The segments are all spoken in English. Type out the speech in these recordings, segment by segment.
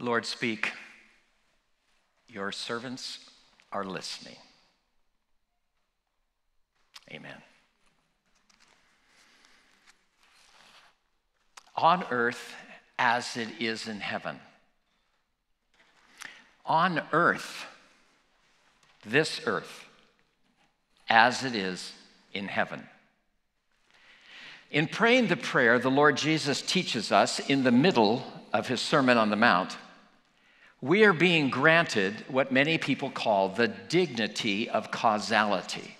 Lord, speak. Your servants are listening. Amen. On earth as it is in heaven. On earth, this earth, as it is in heaven. In praying the prayer, the Lord Jesus teaches us in the middle of his Sermon on the Mount we are being granted what many people call the dignity of causality.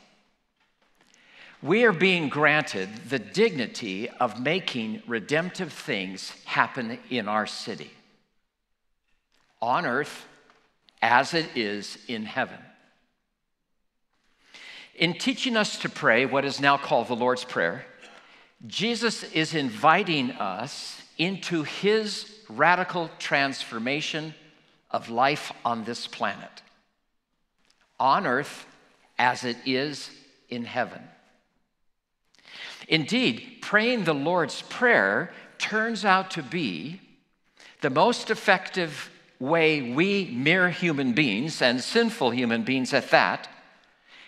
We are being granted the dignity of making redemptive things happen in our city, on earth as it is in heaven. In teaching us to pray what is now called the Lord's Prayer, Jesus is inviting us into his radical transformation of life on this planet, on earth as it is in heaven. Indeed, praying the Lord's Prayer turns out to be the most effective way we mere human beings, and sinful human beings at that,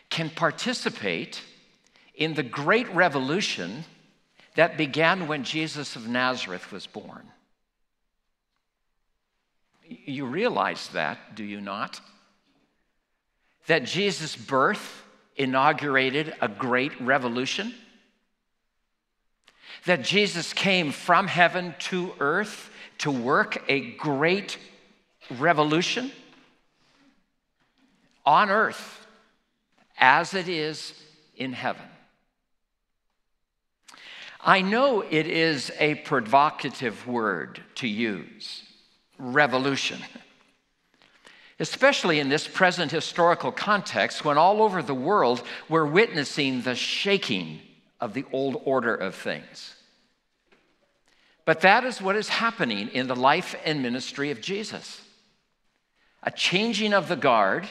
can participate in the great revolution that began when Jesus of Nazareth was born. You realize that, do you not? That Jesus' birth inaugurated a great revolution? That Jesus came from heaven to earth to work a great revolution on earth as it is in heaven. I know it is a provocative word to use revolution. Especially in this present historical context, when all over the world we're witnessing the shaking of the old order of things. But that is what is happening in the life and ministry of Jesus a changing of the guard,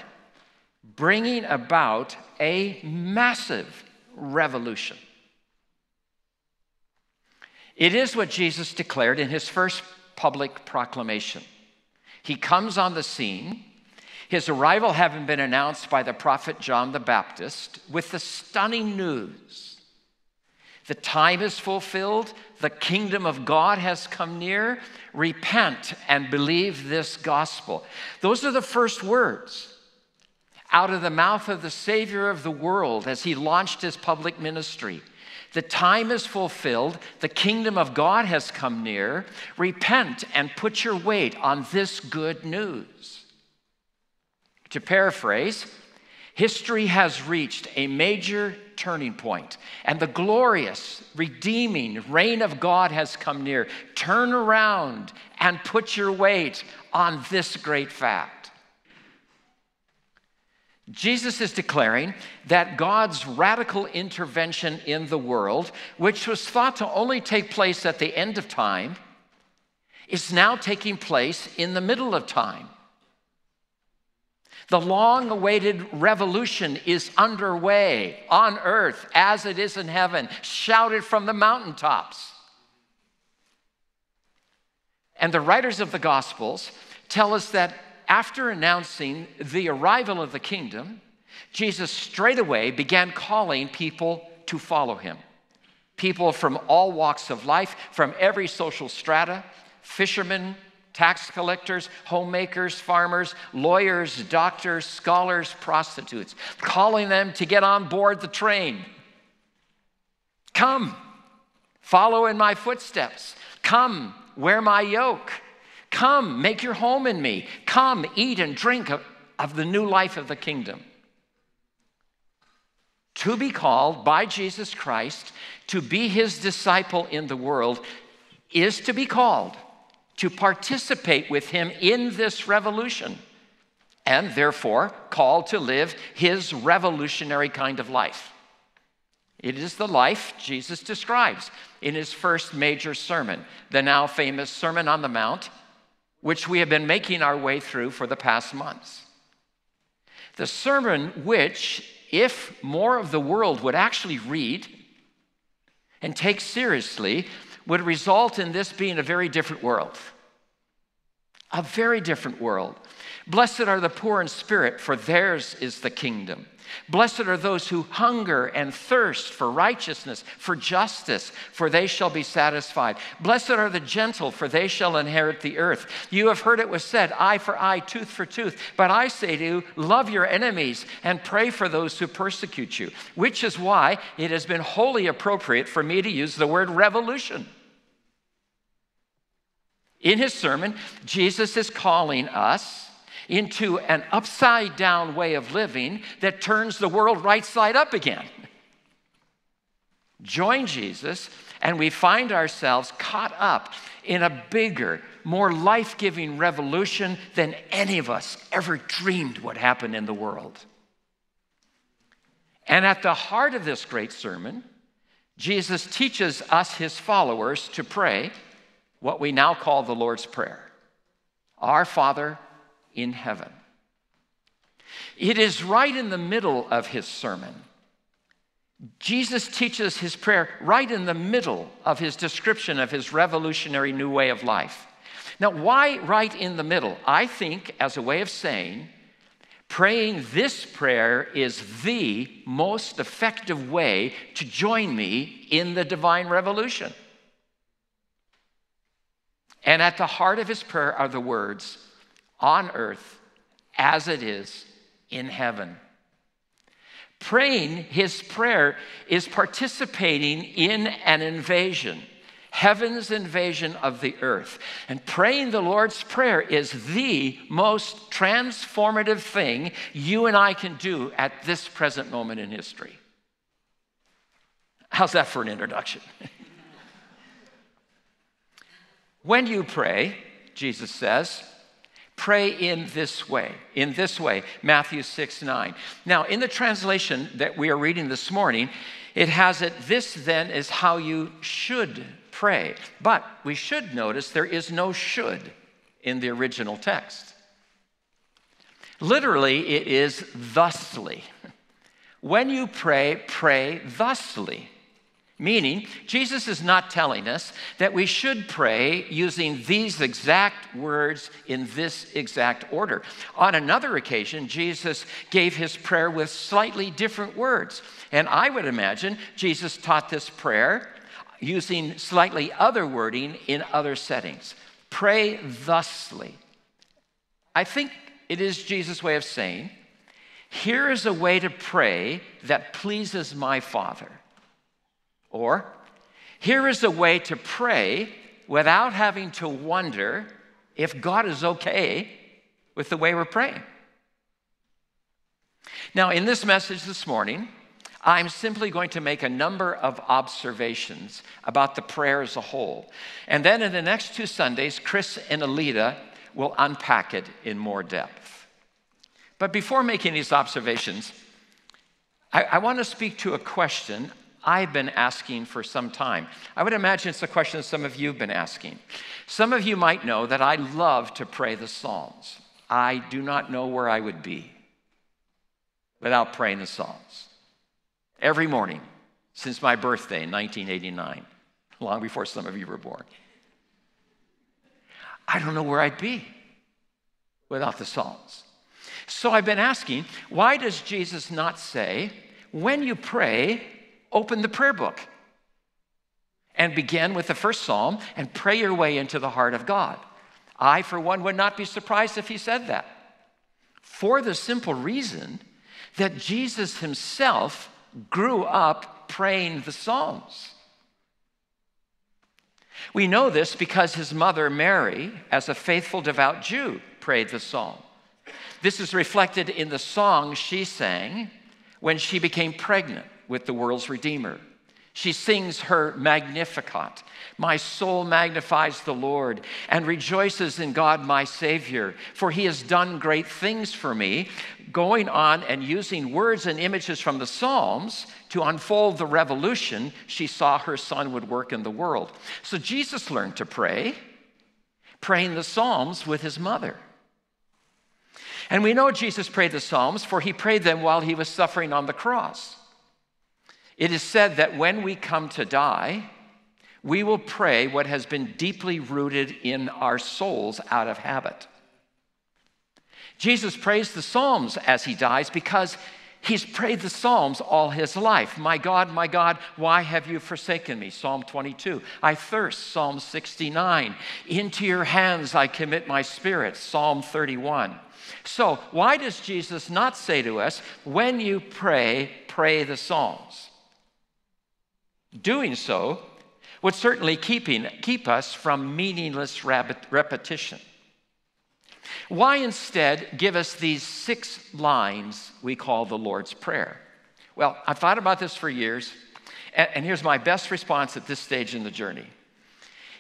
bringing about a massive revolution. It is what Jesus declared in his first public proclamation. He comes on the scene, his arrival having been announced by the prophet John the Baptist, with the stunning news the time is fulfilled, the kingdom of God has come near. Repent and believe this gospel. Those are the first words out of the mouth of the Savior of the world as he launched his public ministry. The time is fulfilled. The kingdom of God has come near. Repent and put your weight on this good news. To paraphrase, history has reached a major turning point, and the glorious, redeeming reign of God has come near. Turn around and put your weight on this great fact. Jesus is declaring that God's radical intervention in the world, which was thought to only take place at the end of time, is now taking place in the middle of time. The long awaited revolution is underway on earth as it is in heaven, shouted from the mountaintops. And the writers of the Gospels tell us that after announcing the arrival of the kingdom, Jesus straightaway began calling people to follow him. People from all walks of life, from every social strata, fishermen, tax collectors, homemakers, farmers, lawyers, doctors, scholars, prostitutes, calling them to get on board the train. Come, follow in my footsteps. Come, wear my yoke. Come, make your home in me. Come, eat and drink of, of the new life of the kingdom. To be called by Jesus Christ to be his disciple in the world is to be called to participate with him in this revolution and therefore called to live his revolutionary kind of life. It is the life Jesus describes in his first major sermon, the now famous Sermon on the Mount, which we have been making our way through for the past months. The sermon, which, if more of the world would actually read and take seriously, would result in this being a very different world. A very different world. Blessed are the poor in spirit, for theirs is the kingdom. Blessed are those who hunger and thirst for righteousness, for justice, for they shall be satisfied. Blessed are the gentle, for they shall inherit the earth. You have heard it was said, eye for eye, tooth for tooth. But I say to you, love your enemies and pray for those who persecute you, which is why it has been wholly appropriate for me to use the word revolution. In his sermon, Jesus is calling us into an upside down way of living that turns the world right side up again. Join Jesus, and we find ourselves caught up in a bigger, more life giving revolution than any of us ever dreamed would happen in the world. And at the heart of this great sermon, Jesus teaches us, his followers, to pray what we now call the Lord's Prayer Our Father in heaven. It is right in the middle of his sermon. Jesus teaches his prayer right in the middle of his description of his revolutionary new way of life. Now, why right in the middle? I think, as a way of saying, praying this prayer is the most effective way to join me in the divine revolution. And at the heart of his prayer are the words, on earth as it is in heaven. Praying his prayer is participating in an invasion, heaven's invasion of the earth. And praying the Lord's Prayer is the most transformative thing you and I can do at this present moment in history. How's that for an introduction? when you pray, Jesus says, Pray in this way, in this way, Matthew 6 9. Now, in the translation that we are reading this morning, it has it, this then is how you should pray. But we should notice there is no should in the original text. Literally, it is thusly. When you pray, pray thusly. Meaning, Jesus is not telling us that we should pray using these exact words in this exact order. On another occasion, Jesus gave his prayer with slightly different words. And I would imagine Jesus taught this prayer using slightly other wording in other settings. Pray thusly. I think it is Jesus' way of saying, here is a way to pray that pleases my Father. Or, here is a way to pray without having to wonder if God is okay with the way we're praying. Now, in this message this morning, I'm simply going to make a number of observations about the prayer as a whole. And then in the next two Sundays, Chris and Alita will unpack it in more depth. But before making these observations, I, I want to speak to a question I've been asking for some time. I would imagine it's a question some of you have been asking. Some of you might know that I love to pray the Psalms. I do not know where I would be without praying the Psalms. Every morning since my birthday in 1989, long before some of you were born. I don't know where I'd be without the Psalms. So I've been asking, why does Jesus not say, when you pray, open the prayer book and begin with the first psalm and pray your way into the heart of God. I, for one, would not be surprised if he said that. For the simple reason that Jesus himself grew up praying the Psalms. We know this because his mother, Mary, as a faithful, devout Jew, prayed the psalm. This is reflected in the song she sang when she became pregnant with the world's Redeemer. She sings her Magnificat. My soul magnifies the Lord and rejoices in God my Savior, for he has done great things for me. Going on and using words and images from the Psalms to unfold the revolution she saw her son would work in the world. So Jesus learned to pray, praying the Psalms with his mother. And we know Jesus prayed the Psalms, for he prayed them while he was suffering on the cross. It is said that when we come to die, we will pray what has been deeply rooted in our souls out of habit. Jesus prays the Psalms as he dies because he's prayed the Psalms all his life. My God, my God, why have you forsaken me? Psalm 22. I thirst, Psalm 69. Into your hands I commit my spirit, Psalm 31. So, why does Jesus not say to us, when you pray, pray the Psalms? Doing so would certainly keeping, keep us from meaningless repetition. Why instead give us these six lines we call the Lord's Prayer? Well, I've thought about this for years, and here's my best response at this stage in the journey.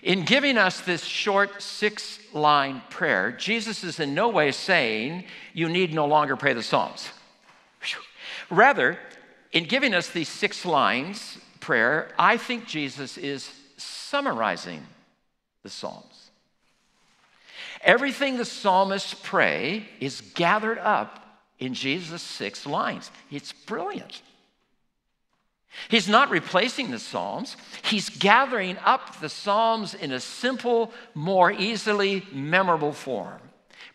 In giving us this short six line prayer, Jesus is in no way saying you need no longer pray the Psalms. Rather, in giving us these six lines prayer, I think Jesus is summarizing the Psalms. Everything the psalmists pray is gathered up in Jesus' six lines. It's brilliant. He's not replacing the Psalms, he's gathering up the Psalms in a simple, more easily memorable form.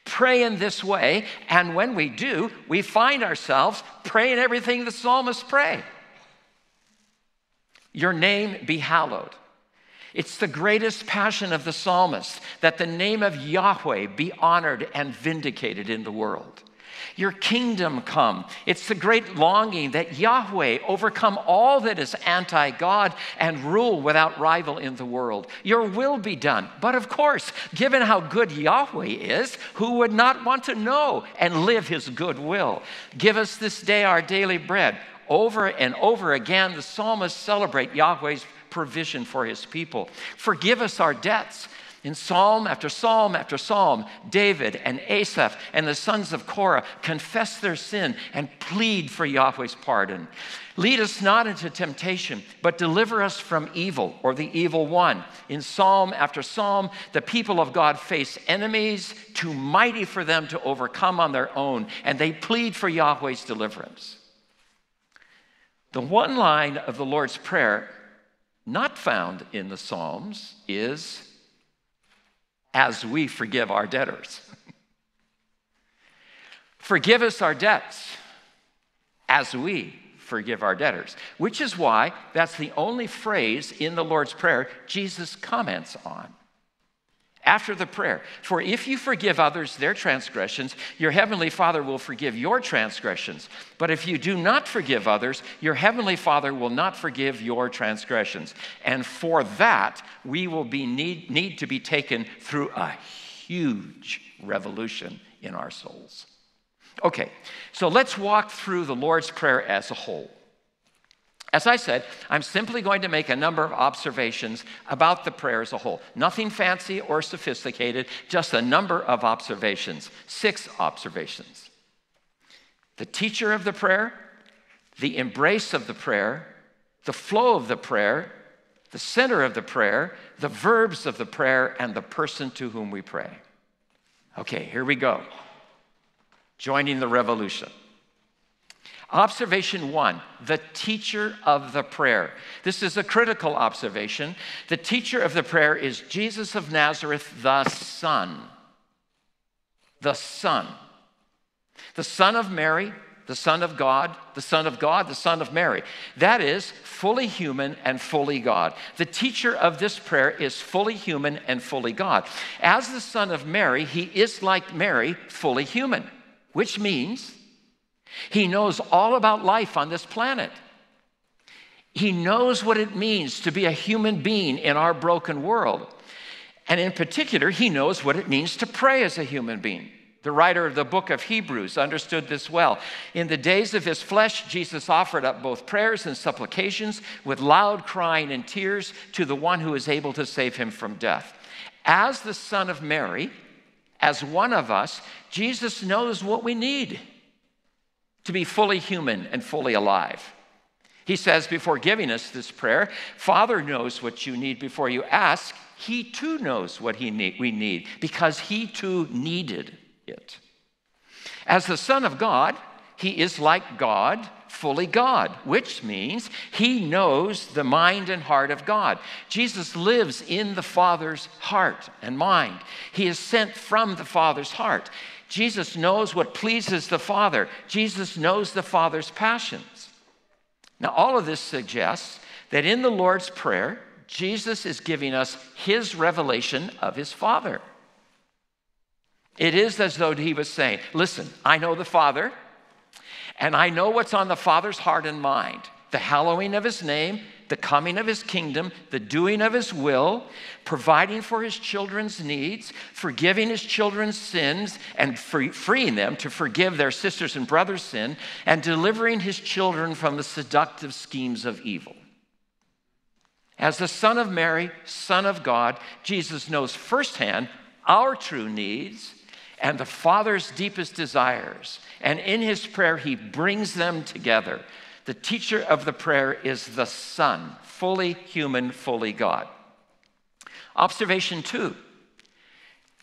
Pray in this way, and when we do, we find ourselves praying everything the psalmists pray. Your name be hallowed. It's the greatest passion of the psalmist that the name of Yahweh be honored and vindicated in the world. Your kingdom come. It's the great longing that Yahweh overcome all that is anti God and rule without rival in the world. Your will be done. But of course, given how good Yahweh is, who would not want to know and live his good will? Give us this day our daily bread. Over and over again, the psalmists celebrate Yahweh's provision for his people. Forgive us our debts. In psalm after psalm after psalm, David and Asaph and the sons of Korah confess their sin and plead for Yahweh's pardon. Lead us not into temptation, but deliver us from evil or the evil one. In psalm after psalm, the people of God face enemies too mighty for them to overcome on their own, and they plead for Yahweh's deliverance. The one line of the Lord's Prayer not found in the Psalms is, as we forgive our debtors. forgive us our debts as we forgive our debtors, which is why that's the only phrase in the Lord's Prayer Jesus comments on after the prayer. For if you forgive others their transgressions, your heavenly Father will forgive your transgressions. But if you do not forgive others, your heavenly Father will not forgive your transgressions. And for that, we will be need, need to be taken through a huge revolution in our souls. Okay, so let's walk through the Lord's Prayer as a whole. As I said, I'm simply going to make a number of observations about the prayer as a whole. Nothing fancy or sophisticated, just a number of observations. Six observations. The teacher of the prayer, the embrace of the prayer, the flow of the prayer, the center of the prayer, the verbs of the prayer, and the person to whom we pray. Okay, here we go. Joining the revolution. Observation one the teacher of the prayer. This is a critical observation. The teacher of the prayer is Jesus of Nazareth, the Son. The Son. The Son of Mary, the Son of God, the Son of God, the Son of Mary. That is fully human and fully God. The teacher of this prayer is fully human and fully God. As the Son of Mary, he is like Mary, fully human, which means he knows all about life on this planet. He knows what it means to be a human being in our broken world. And in particular, he knows what it means to pray as a human being. The writer of the book of Hebrews understood this well. In the days of his flesh, Jesus offered up both prayers and supplications with loud crying and tears to the one who is able to save him from death. As the Son of Mary, as one of us, Jesus knows what we need to be fully human and fully alive. He says before giving us this prayer, Father knows what you need before you ask. He too knows what he need, we need because he too needed it. As the Son of God, He is like God, fully God, which means he knows the mind and heart of God. Jesus lives in the Father's heart and mind. He is sent from the Father's heart. Jesus knows what pleases the Father. Jesus knows the Father's passions. Now, all of this suggests that in the Lord's Prayer, Jesus is giving us his revelation of his Father. It is as though he was saying, Listen, I know the Father, and I know what's on the Father's heart and mind the hallowing of his name, the coming of his kingdom, the doing of his will, providing for his children's needs, forgiving his children's sins, and free, freeing them to forgive their sisters and brothers' sin, and delivering his children from the seductive schemes of evil. As the Son of Mary, Son of God, Jesus knows firsthand our true needs and the Father's deepest desires. And in his prayer, he brings them together. The teacher of the prayer is the Son, fully human, fully God. Observation two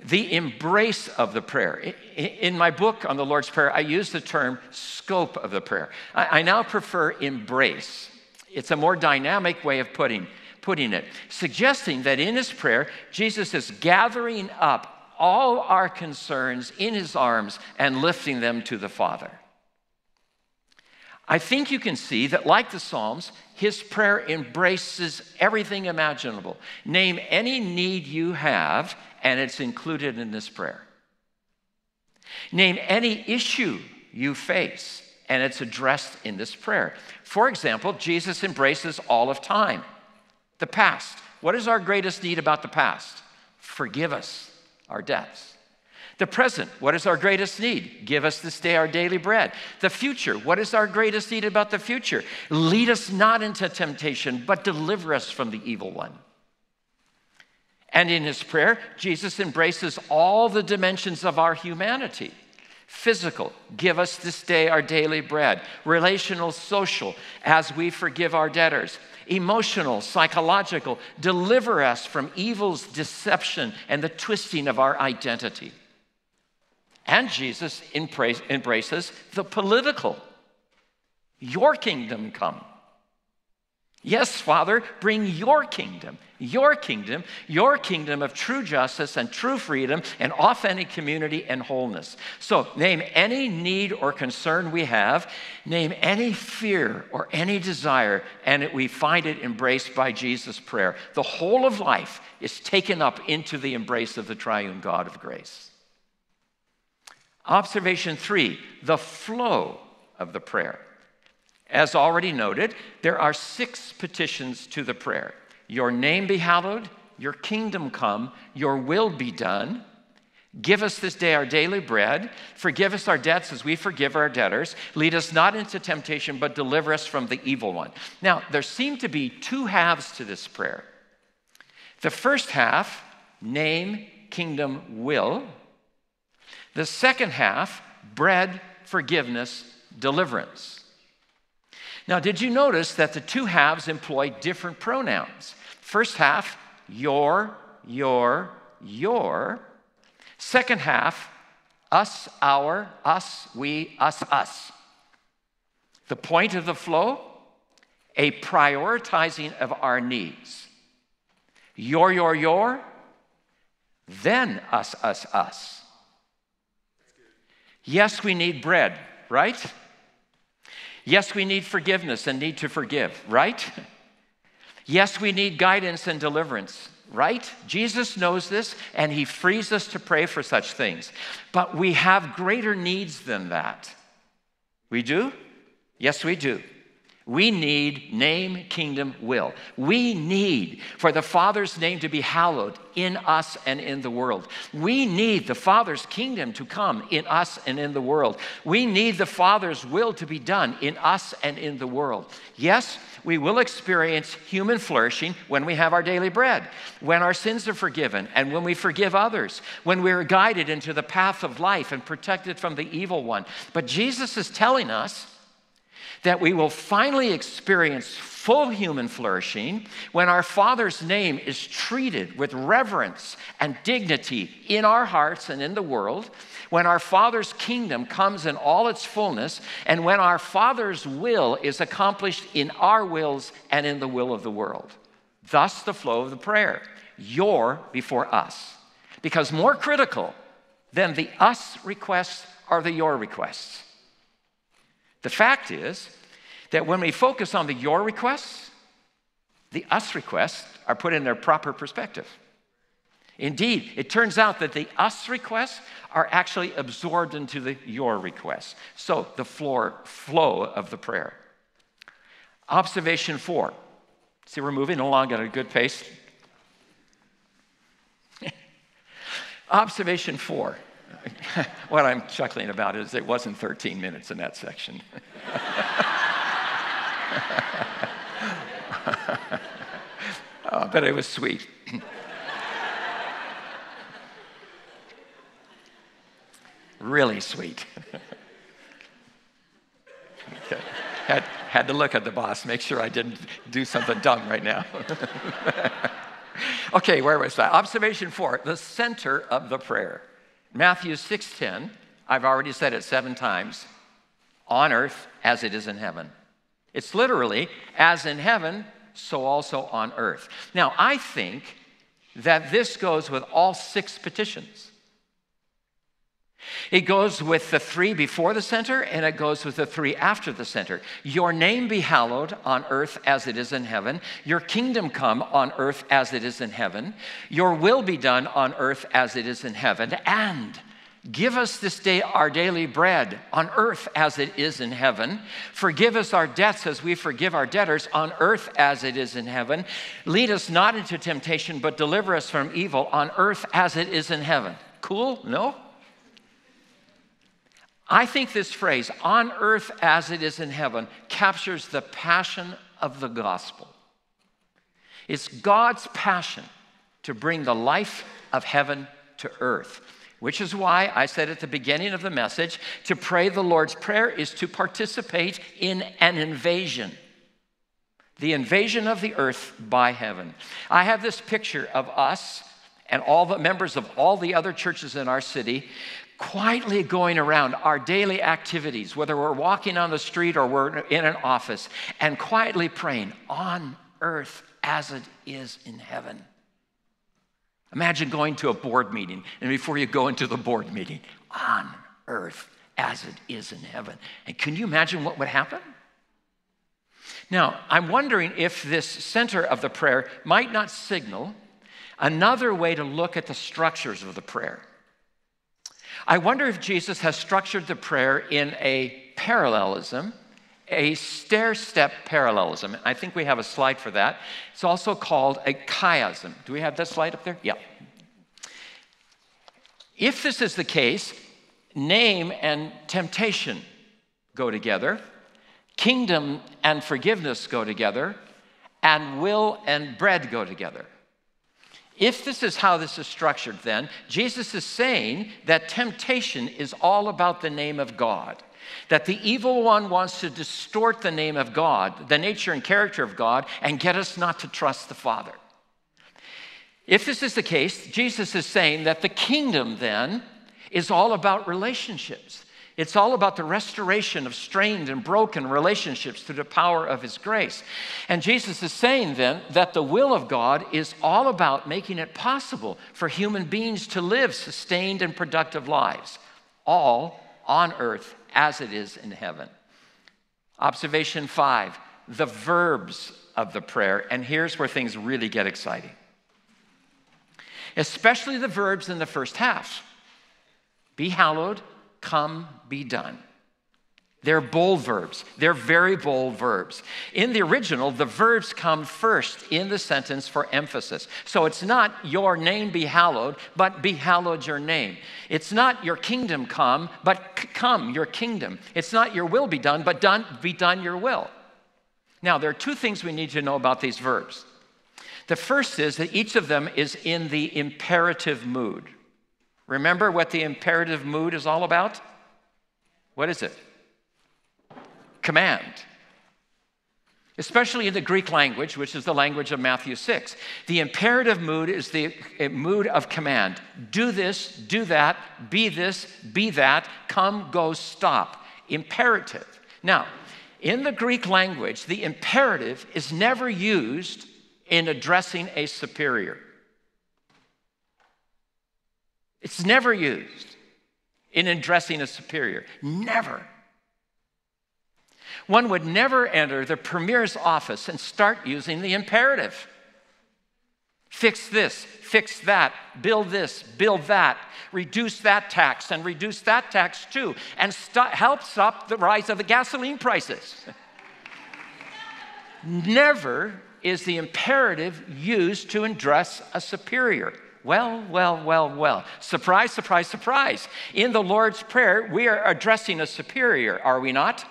the embrace of the prayer. In my book on the Lord's Prayer, I use the term scope of the prayer. I now prefer embrace. It's a more dynamic way of putting, putting it, suggesting that in his prayer, Jesus is gathering up all our concerns in his arms and lifting them to the Father. I think you can see that, like the Psalms, his prayer embraces everything imaginable. Name any need you have, and it's included in this prayer. Name any issue you face, and it's addressed in this prayer. For example, Jesus embraces all of time, the past. What is our greatest need about the past? Forgive us our debts. The present, what is our greatest need? Give us this day our daily bread. The future, what is our greatest need about the future? Lead us not into temptation, but deliver us from the evil one. And in his prayer, Jesus embraces all the dimensions of our humanity physical, give us this day our daily bread, relational, social, as we forgive our debtors, emotional, psychological. Deliver us from evil's deception and the twisting of our identity. And Jesus embraces the political. Your kingdom come. Yes, Father, bring your kingdom, your kingdom, your kingdom of true justice and true freedom and authentic community and wholeness. So, name any need or concern we have, name any fear or any desire, and we find it embraced by Jesus' prayer. The whole of life is taken up into the embrace of the triune God of grace. Observation three the flow of the prayer. As already noted, there are six petitions to the prayer Your name be hallowed, your kingdom come, your will be done. Give us this day our daily bread. Forgive us our debts as we forgive our debtors. Lead us not into temptation, but deliver us from the evil one. Now, there seem to be two halves to this prayer. The first half, name, kingdom, will. The second half, bread, forgiveness, deliverance. Now, did you notice that the two halves employ different pronouns? First half, your, your, your. Second half, us, our, us, we, us, us. The point of the flow? A prioritizing of our needs. Your, your, your, then us, us, us. Yes, we need bread, right? Yes, we need forgiveness and need to forgive, right? Yes, we need guidance and deliverance, right? Jesus knows this and he frees us to pray for such things. But we have greater needs than that. We do? Yes, we do. We need name, kingdom, will. We need for the Father's name to be hallowed in us and in the world. We need the Father's kingdom to come in us and in the world. We need the Father's will to be done in us and in the world. Yes, we will experience human flourishing when we have our daily bread, when our sins are forgiven, and when we forgive others, when we are guided into the path of life and protected from the evil one. But Jesus is telling us that we will finally experience full human flourishing when our Father's name is treated with reverence and dignity in our hearts and in the world, when our Father's kingdom comes in all its fullness, and when our Father's will is accomplished in our wills and in the will of the world. Thus, the flow of the prayer your before us. Because more critical than the us requests are the your requests. The fact is that when we focus on the your requests, the us requests are put in their proper perspective. Indeed, it turns out that the us requests are actually absorbed into the your requests. So, the floor, flow of the prayer. Observation four. See, we're moving along at a good pace. Observation four. what I'm chuckling about is it wasn't 13 minutes in that section. oh, but it was sweet. really sweet. okay. had, had to look at the boss, make sure I didn't do something dumb right now. okay, where was that? Observation four, the center of the prayer. Matthew 6:10, I've already said it 7 times, on earth as it is in heaven. It's literally as in heaven, so also on earth. Now, I think that this goes with all six petitions. It goes with the three before the center and it goes with the three after the center. Your name be hallowed on earth as it is in heaven. Your kingdom come on earth as it is in heaven. Your will be done on earth as it is in heaven. And give us this day our daily bread on earth as it is in heaven. Forgive us our debts as we forgive our debtors on earth as it is in heaven. Lead us not into temptation, but deliver us from evil on earth as it is in heaven. Cool? No? I think this phrase, on earth as it is in heaven, captures the passion of the gospel. It's God's passion to bring the life of heaven to earth, which is why I said at the beginning of the message to pray the Lord's Prayer is to participate in an invasion. The invasion of the earth by heaven. I have this picture of us and all the members of all the other churches in our city quietly going around our daily activities, whether we're walking on the street or we're in an office, and quietly praying on earth as it is in heaven. Imagine going to a board meeting, and before you go into the board meeting, on earth as it is in heaven. And can you imagine what would happen? Now, I'm wondering if this center of the prayer might not signal another way to look at the structures of the prayer. I wonder if Jesus has structured the prayer in a parallelism, a stair step parallelism. I think we have a slide for that. It's also called a chiasm. Do we have that slide up there? Yeah. If this is the case, name and temptation go together, kingdom and forgiveness go together, and will and bread go together. If this is how this is structured, then, Jesus is saying that temptation is all about the name of God. That the evil one wants to distort the name of God, the nature and character of God, and get us not to trust the Father. If this is the case, Jesus is saying that the kingdom then is all about relationships. It's all about the restoration of strained and broken relationships through the power of His grace. And Jesus is saying then that the will of God is all about making it possible for human beings to live sustained and productive lives, all on earth as it is in heaven. Observation five the verbs of the prayer. And here's where things really get exciting, especially the verbs in the first half be hallowed come be done. They're bold verbs. They're very bold verbs. In the original, the verbs come first in the sentence for emphasis. So it's not your name be hallowed, but be hallowed your name. It's not your kingdom come, but come your kingdom. It's not your will be done, but done be done your will. Now, there are two things we need to know about these verbs. The first is that each of them is in the imperative mood. Remember what the imperative mood is all about? What is it? command especially in the Greek language, which is the language of Matthew 6. The imperative mood is the eh, mood of command do this, do that, be this, be that, come, go, stop. Imperative. Now, in the Greek language, the imperative is never used in addressing a superior. It's never used in addressing a superior. Never. One would never enter the premier's office and start using the imperative. Fix this, fix that, build this, build that, reduce that tax and reduce that tax too, and st- help stop the rise of the gasoline prices. Never is the imperative used to address a superior. Well, well, well, well. Surprise, surprise, surprise. In the Lord's Prayer, we are addressing a superior, are we not?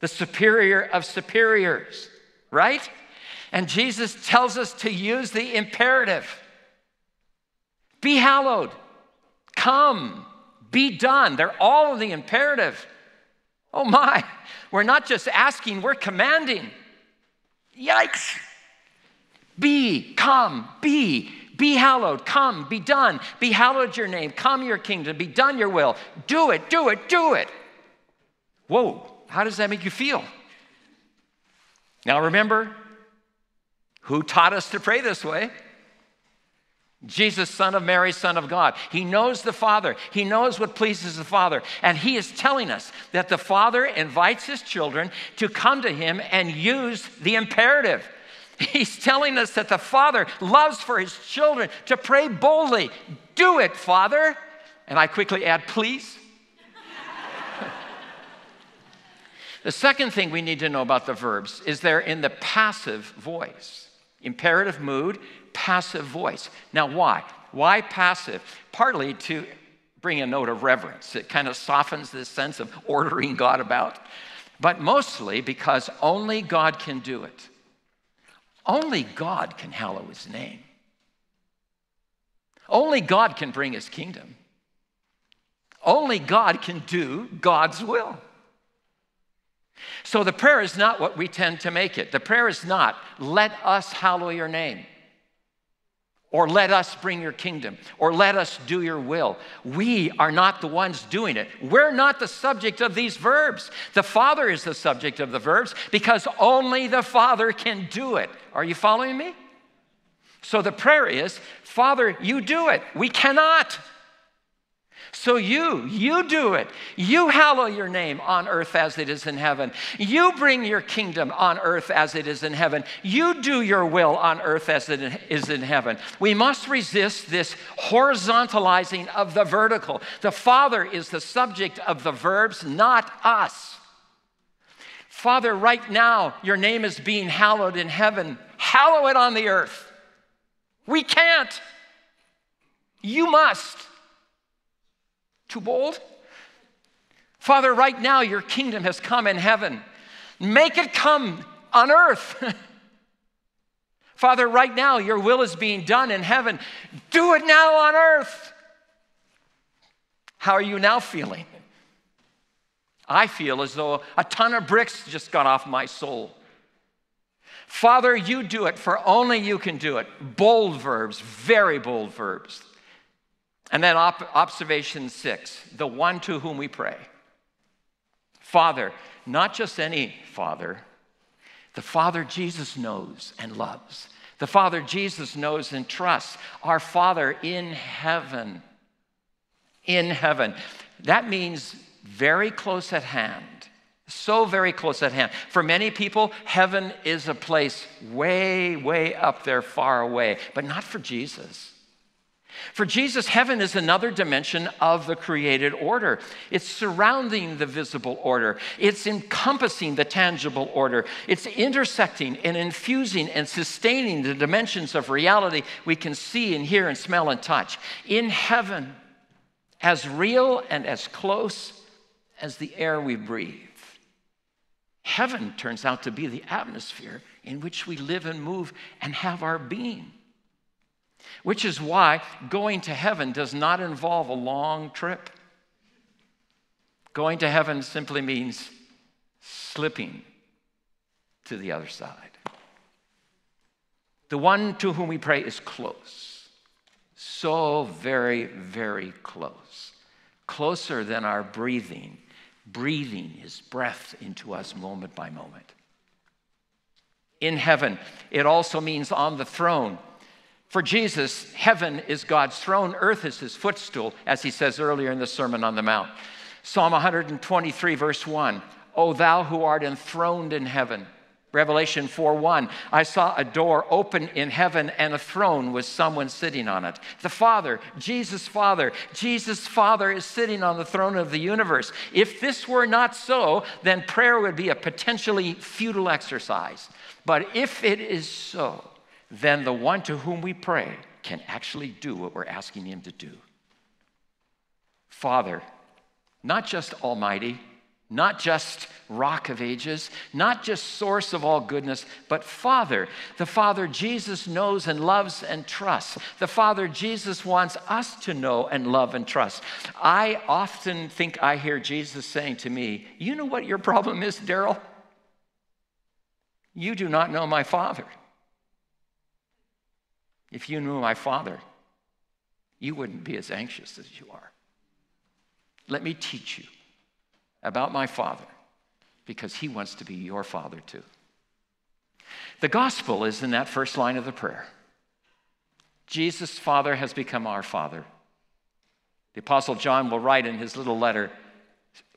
the superior of superiors, right? And Jesus tells us to use the imperative be hallowed, come, be done. They're all the imperative. Oh my, we're not just asking, we're commanding. Yikes. Be, come, be, be hallowed, come, be done, be hallowed your name, come your kingdom, be done your will. Do it, do it, do it. Whoa, how does that make you feel? Now, remember who taught us to pray this way? Jesus, Son of Mary, Son of God. He knows the Father. He knows what pleases the Father. And He is telling us that the Father invites His children to come to Him and use the imperative. He's telling us that the Father loves for His children to pray boldly. Do it, Father. And I quickly add, please. The second thing we need to know about the verbs is they're in the passive voice. Imperative mood, passive voice. Now, why? Why passive? Partly to bring a note of reverence. It kind of softens this sense of ordering God about. But mostly because only God can do it. Only God can hallow his name. Only God can bring his kingdom. Only God can do God's will. So the prayer is not what we tend to make it. The prayer is not, let us hallow your name, or let us bring your kingdom, or let us do your will. We are not the ones doing it. We're not the subject of these verbs. The Father is the subject of the verbs because only the Father can do it. Are you following me? So the prayer is, Father, you do it. We cannot. So you, you do it. You hallow your name on earth as it is in heaven. You bring your kingdom on earth as it is in heaven. You do your will on earth as it is in heaven. We must resist this horizontalizing of the vertical. The Father is the subject of the verbs, not us. Father, right now, your name is being hallowed in heaven. Hallow it on the earth. We can't. You must. Too bold? Father, right now your kingdom has come in heaven. Make it come on earth. Father, right now your will is being done in heaven. Do it now on earth. How are you now feeling? I feel as though a ton of bricks just got off my soul. Father, you do it, for only you can do it. Bold verbs, very bold verbs. And then op- observation six the one to whom we pray. Father, not just any Father, the Father Jesus knows and loves. The Father Jesus knows and trusts. Our Father in heaven. In heaven. That means very close at hand. So very close at hand. For many people, heaven is a place way, way up there, far away, but not for Jesus. For Jesus, heaven is another dimension of the created order. It's surrounding the visible order, it's encompassing the tangible order, it's intersecting and infusing and sustaining the dimensions of reality we can see and hear and smell and touch. In heaven, as real and as close as the air we breathe. Heaven turns out to be the atmosphere in which we live and move and have our being which is why going to heaven does not involve a long trip. Going to heaven simply means slipping to the other side. The one to whom we pray is close, so very, very close, closer than our breathing, breathing his breath into us moment by moment. In heaven, it also means on the throne. For Jesus, heaven is God's throne, earth is his footstool, as he says earlier in the Sermon on the Mount. Psalm 123, verse 1 O thou who art enthroned in heaven. Revelation 4 1, I saw a door open in heaven and a throne with someone sitting on it. The Father, Jesus' Father, Jesus' Father is sitting on the throne of the universe. If this were not so, then prayer would be a potentially futile exercise. But if it is so, then the one to whom we pray can actually do what we're asking him to do. Father, not just Almighty, not just rock of ages, not just source of all goodness, but Father. The Father Jesus knows and loves and trusts. The Father Jesus wants us to know and love and trust. I often think I hear Jesus saying to me, You know what your problem is, Darrell? You do not know my Father. If you knew my Father, you wouldn't be as anxious as you are. Let me teach you about my Father because He wants to be your Father too. The gospel is in that first line of the prayer. Jesus' Father has become our Father. The Apostle John will write in his little letter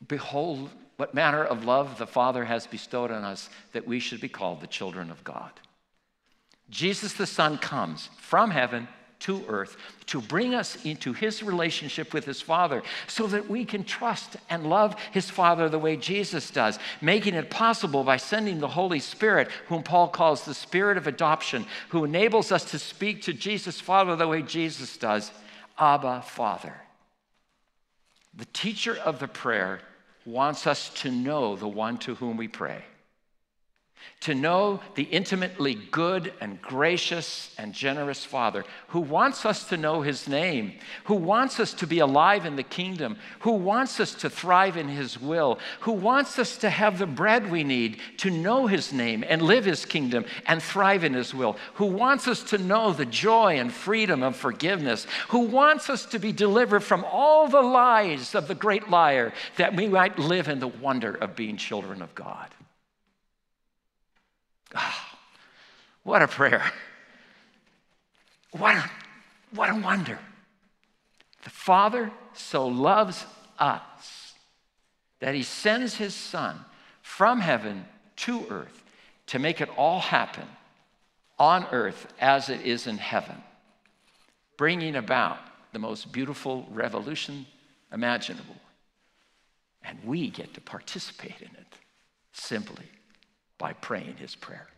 Behold, what manner of love the Father has bestowed on us that we should be called the children of God. Jesus the Son comes from heaven to earth to bring us into his relationship with his Father so that we can trust and love his Father the way Jesus does, making it possible by sending the Holy Spirit, whom Paul calls the Spirit of adoption, who enables us to speak to Jesus' Father the way Jesus does Abba, Father. The teacher of the prayer wants us to know the one to whom we pray to know the intimately good and gracious and generous Father who wants us to know His name, who wants us to be alive in the kingdom, who wants us to thrive in His will, who wants us to have the bread we need to know His name and live His kingdom and thrive in His will, who wants us to know the joy and freedom of forgiveness, who wants us to be delivered from all the lies of the great liar that we might live in the wonder of being children of God. Oh, what a prayer. What a, what a wonder. The Father so loves us that he sends his Son from heaven to earth to make it all happen on earth as it is in heaven, bringing about the most beautiful revolution imaginable. And we get to participate in it simply by praying his prayer.